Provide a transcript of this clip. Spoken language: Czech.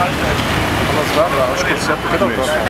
خلاص بقى ما بقاش كورسات وكده وده